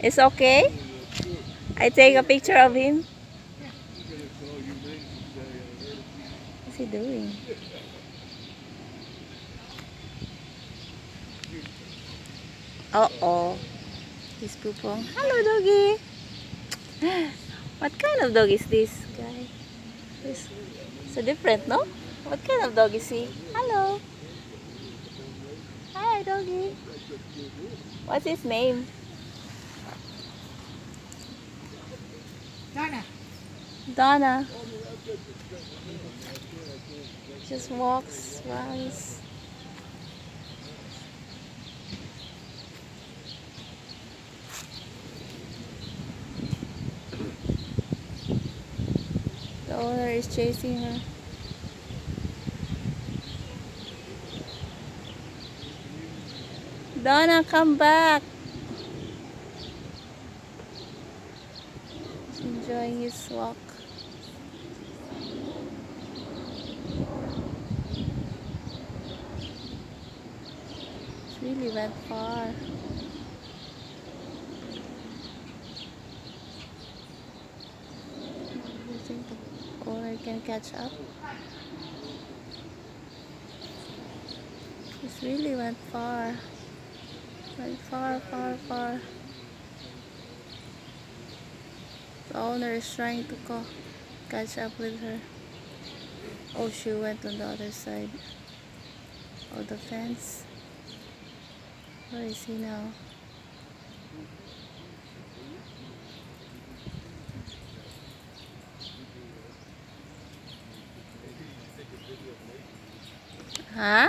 It's okay? I take a picture of him. What's he doing? Uh-oh. He's poopong. Hello, doggy. What kind of dog is this guy? It's so different, no? What kind of dog is he? Hello. Doggy. What's his name? Donna. Donna. Just walks, runs. The owner is chasing her. Donna, come back. He's enjoying his walk. It really went far. Do you think the owner can catch up? This really went far. Far, far, far. The owner is trying to co catch up with her. Oh, she went on the other side of the fence. Where is he now? Huh?